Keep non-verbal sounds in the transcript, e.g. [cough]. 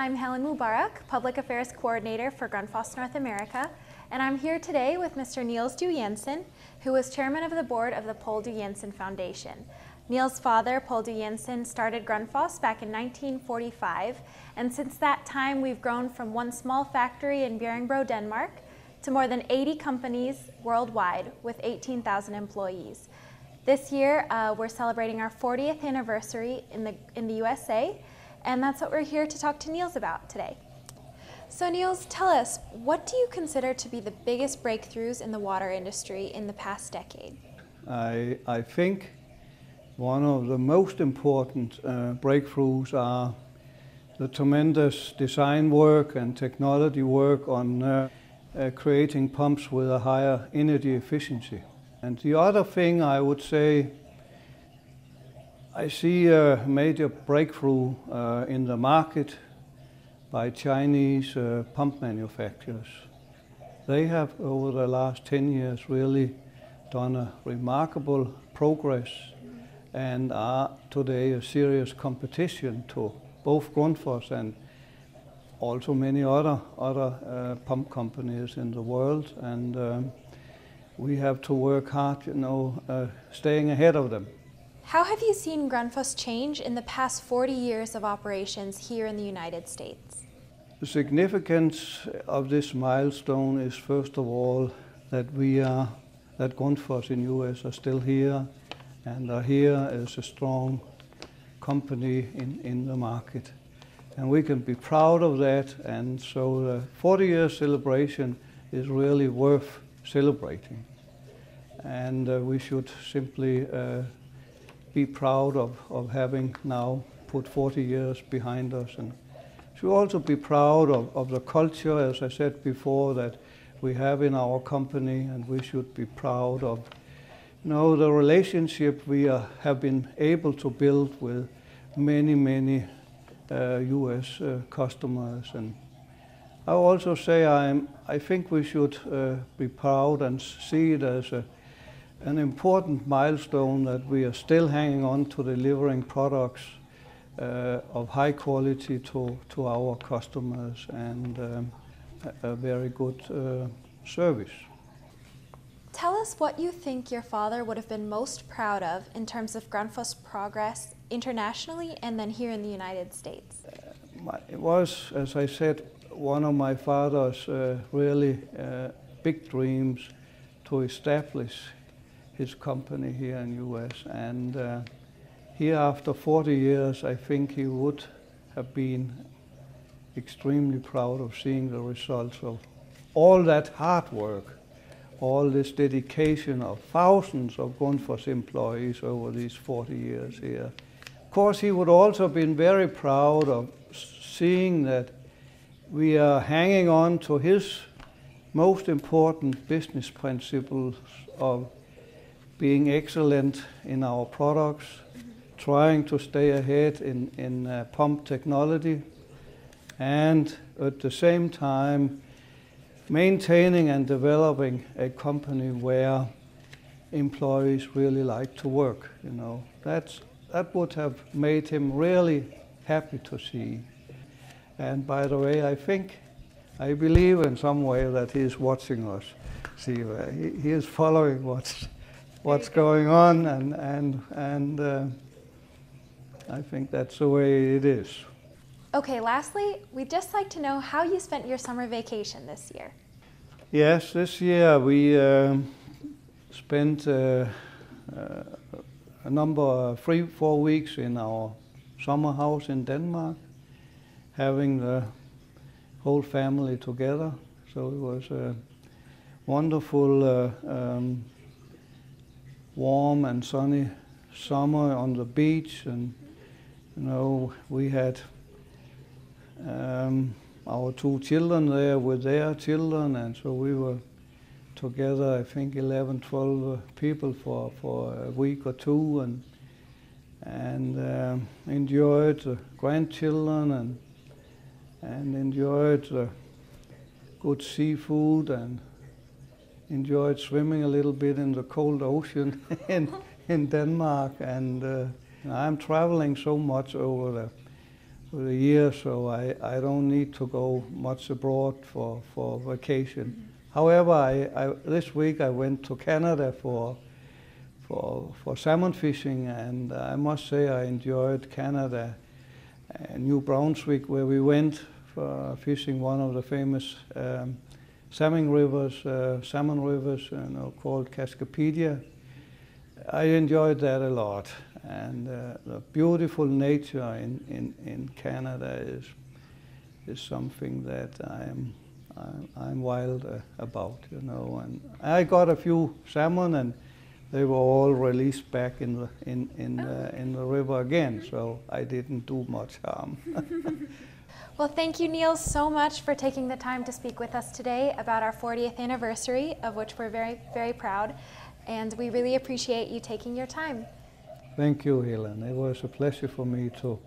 I'm Helen Mubarak, Public Affairs Coordinator for Grundfos North America, and I'm here today with Mr. Niels Due Jensen, who was chairman of the board of the Poul Due Jensen Foundation. Niels' father, Poul Due Jensen, started Grundfos back in 1945, and since that time we've grown from one small factory in Bjerringbro, Denmark, to more than 80 companies worldwide with 18,000 employees. This year, uh, we're celebrating our 40th anniversary in the, in the USA, and that's what we're here to talk to Niels about today. So Niels, tell us, what do you consider to be the biggest breakthroughs in the water industry in the past decade? I, I think one of the most important uh, breakthroughs are the tremendous design work and technology work on uh, uh, creating pumps with a higher energy efficiency. And the other thing I would say, I see a major breakthrough uh, in the market by Chinese uh, pump manufacturers. They have, over the last 10 years, really done a remarkable progress and are today a serious competition to both Grundfos and also many other other uh, pump companies in the world, and um, we have to work hard, you know, uh, staying ahead of them. How have you seen Grundfos change in the past 40 years of operations here in the United States? The significance of this milestone is first of all that we are, that Grundfos in US are still here and are here as a strong company in, in the market and we can be proud of that. And so the 40 year celebration is really worth celebrating. And uh, we should simply uh, be proud of, of having now put 40 years behind us. And should also be proud of, of the culture, as I said before, that we have in our company, and we should be proud of you know, the relationship we have been able to build with many, many US uh, uh, customers. And I also say I'm, I think we should uh, be proud and see it as a, an important milestone that we are still hanging on to delivering products uh, of high quality to, to our customers and um, a, a, very good uh, service. Tell us what you think your father would have been most proud of in terms of Grundfos' progress internationally and then here in the United States? Uh, it was, as I said, one of my father's uh, really uh, big dreams to establish his company here in US. And uh, here after 40 years, I think he would have been extremely proud of seeing the results of all that hard work all this dedication of thousands of Grundfos employees over these 40 years here. Of course, he would also have been very proud of seeing that we are hanging on to his most important business principles of being excellent in our products, trying to stay ahead in, in uh, pump technology, and at the same time maintaining and developing a company where employees really like to work. You know, that's that would have made him really happy to see. And by the way, I think, I believe in some way that he is watching us. See, uh, he, he is following what's what's going on, and and and uh, I think that's the way it is. Okay, lastly, we'd just like to know how you spent your summer vacation this year. Yes, this year we uh, spent uh, uh, a number, of three, four weeks in our summer house in Denmark, having the whole family together. So it was a wonderful, uh, um, warm and sunny summer on the beach, and you know we had um, our two children there with their children, and so we were together, I think 11, 12 uh, people for, for a week or two, and and uh, enjoyed the grandchildren and and enjoyed the good seafood and enjoyed swimming a little bit in the cold ocean [laughs] in in Denmark. And uh, I'm traveling so much over the for the year, so I, I don't need to go much abroad for, for vacation. However, I, I, this week I went to Canada for, for, for salmon fishing, and I must say I enjoyed Canada. Uh, New Brunswick, where we went for fishing one of the famous um, salmon rivers, uh, salmon rivers, you know, called Cascapedia. I enjoyed that a lot, and uh, the beautiful nature in, in, in Canada is is something that I'm I'm, I'm wild uh, about, you know. And I got a few salmon, and they were all released back in the in in uh, in the river again. So I didn't do much harm. [laughs] [laughs] Well, thank you, Neil, so much for taking the time to speak with us today about our 40th anniversary, of which we're very, very proud. And we really appreciate you taking your time. Thank you, Helen. It was a pleasure for me too.